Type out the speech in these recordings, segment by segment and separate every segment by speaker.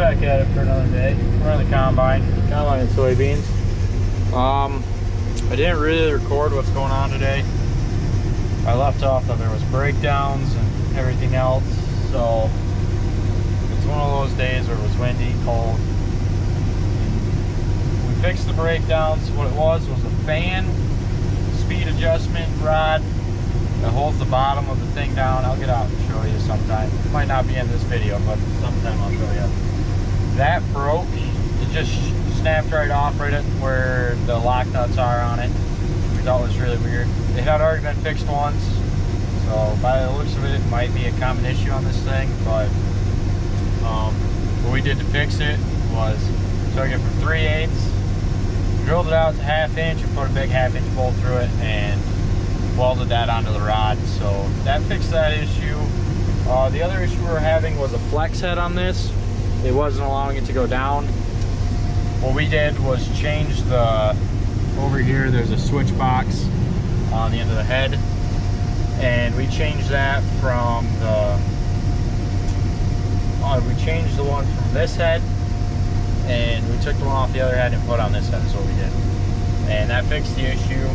Speaker 1: back at it for another day. We're on the combine, combine and soybeans. Um, I didn't really record what's going on today. I left off that there was breakdowns and everything else, so it's one of those days where it was windy, cold. We fixed the breakdowns. What it was was a fan, speed adjustment rod that holds the bottom of the thing down. I'll get out and show you sometime. It might not be in this video, but sometime I'll show you. That broke. It just snapped right off right at where the lock nuts are on it. We thought it was really weird. It had already been fixed once, so by the looks of it, it might be a common issue on this thing, but um, what we did to fix it was took it from 3 eighths, drilled it out to half inch and put a big half inch bolt through it and welded that onto the rod. So that fixed that issue. Uh, the other issue we were having was a flex head on this. It wasn't allowing it to go down. What we did was change the, over here there's a switch box on the end of the head. And we changed that from the, uh, we changed the one from this head and we took the one off the other head and put on this head is what we did. And that fixed the issue.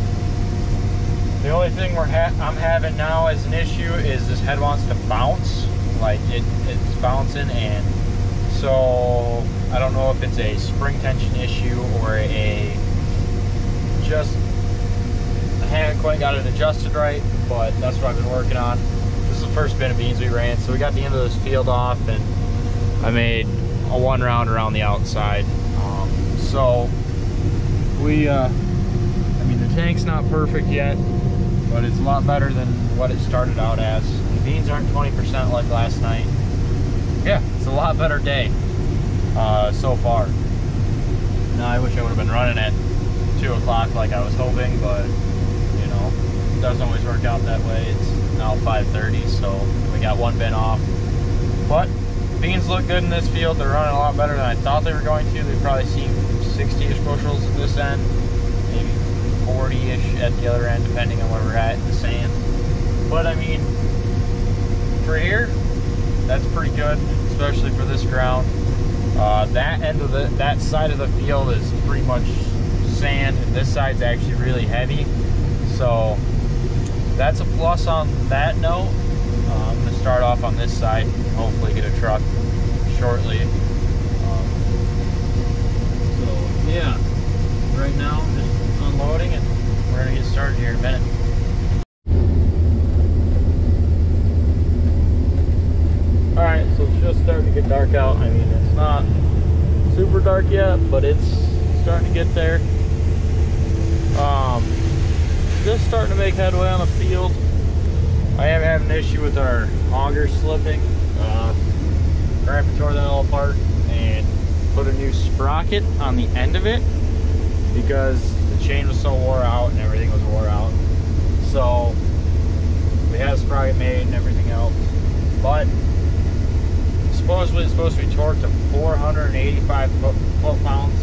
Speaker 1: The only thing we're ha I'm having now as an issue is this head wants to bounce. Like it, it's bouncing and so I don't know if it's a spring tension issue or a just I haven't quite got it adjusted right, but that's what I've been working on. This is the first bin of beans we ran, so we got the end of this field off and I made a one round around the outside. Um, so we, uh, I mean the tank's not perfect yet, but it's a lot better than what it started out as. The beans aren't 20% like last night. Yeah, it's a lot better day uh, so far. Now I wish I would have been running at 2 o'clock like I was hoping, but you know, it doesn't always work out that way. It's now 5.30, so we got one bin off. But beans look good in this field. They're running a lot better than I thought they were going to. They've probably seen 60-ish bushels at this end, maybe 40-ish at the other end, depending on where we're at in the sand. But I mean, for here, that's pretty good, especially for this ground. Uh, that end of the, that side of the field is pretty much sand, and this side's actually really heavy. So that's a plus on that note. Uh, I'm gonna start off on this side, hopefully get a truck shortly. Um, so yeah, right now I'm just unloading and we're gonna get started here in a minute. Alright, so it's just starting to get dark out. I mean, it's not super dark yet, but it's starting to get there. Um, just starting to make headway on the field. I am having an issue with our auger slipping. Uh, Grandpa tore that all apart and put a new sprocket on the end of it because the chain was so wore out and everything was wore out. So we had a sprocket made and everything else. But supposedly it's supposed to be torqued to 485 foot, foot pounds.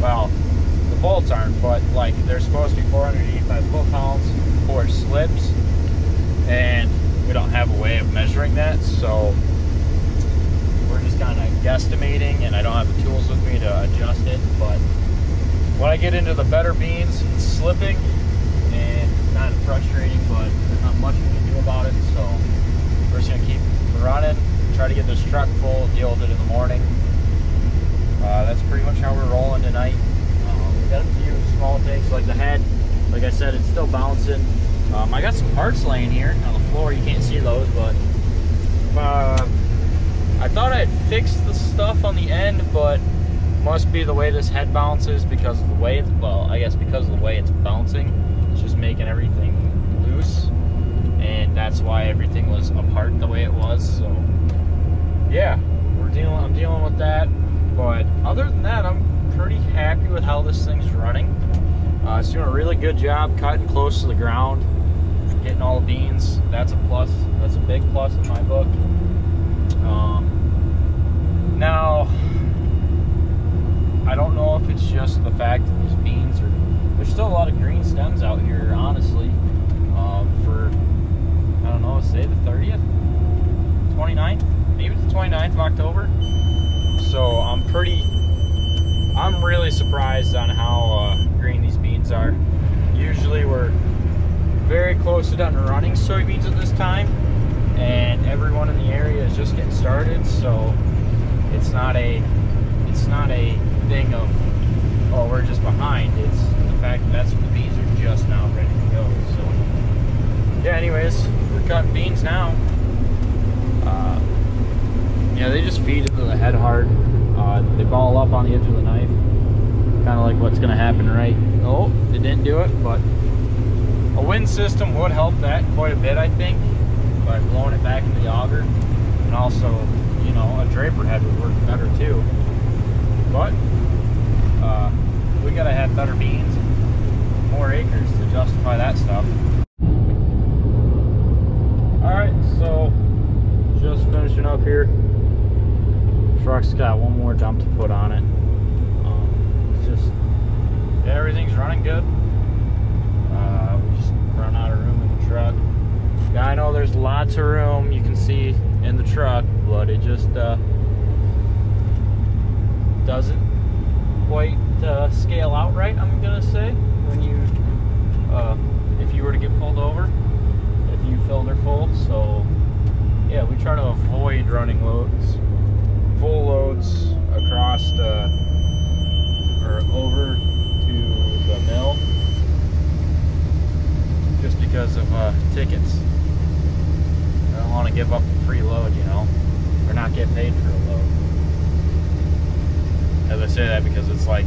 Speaker 1: Well, the bolts aren't, but like they're supposed to be 485 foot pounds before it slips. And we don't have a way of measuring that, so we're just kind of guesstimating and I don't have the tools with me to adjust it, but when I get into the better beans, it's slipping and of frustrating, but there's not much we can do about it, so we're just gonna keep running, try to get this truck full, deal with it in the morning. Uh, that's pretty much how we're rolling tonight. Um, we got a few small things like the head. Like I said, it's still bouncing. Um, I got some parts laying here on the floor. You can't see those, but uh, I thought I had fixed the stuff on the end, but must be the way this head bounces because of the way, it's, well, I guess because of the way it's bouncing. It's just making everything loose. And that's why everything was apart the way it was. So, yeah, we're dealing, I'm dealing with that. But other than that, I'm pretty happy with how this thing's running. Uh, it's doing a really good job cutting close to the ground, getting all the beans. That's a plus. That's a big plus in my book. Um, now, I don't know if it's just the fact that these beans are, there's still a lot of green stems out here, honestly, um, for, I don't know, say the 30th, 29th, maybe the 29th of October. so I'm pretty, I'm really surprised on how uh, green these beans are. Usually we're very close to done running soybeans at this time, and everyone in the area is just getting started, so it's not a, it's not a thing of, oh, we're just behind. It's the fact that that's the beans are just now ready to go, so. Yeah, anyways, we're cutting beans now. Uh, yeah, they just feed into the head hard. Uh, they ball up on the edge of the knife. Kind of like what's going to happen right. Oh, it didn't do it, but a wind system would help that quite a bit, I think, by blowing it back into the auger. And also, you know, a draper head would work better too. But uh, we got to have better beans, more acres to justify that stuff. All right, so just finishing up here. Truck's got one more dump to put on it. Everything's running good. Uh, we just run out of room in the truck. Yeah, I know there's lots of room you can see in the truck, but it just uh, doesn't quite uh, scale out right. I'm gonna say when you uh, if you were to get pulled over, if you filled her full. So yeah, we try to avoid running loads full loads across the, or over to the mill just because of uh, tickets. I don't want to give up a free load, you know, or not get paid for a load. As I say that because it's like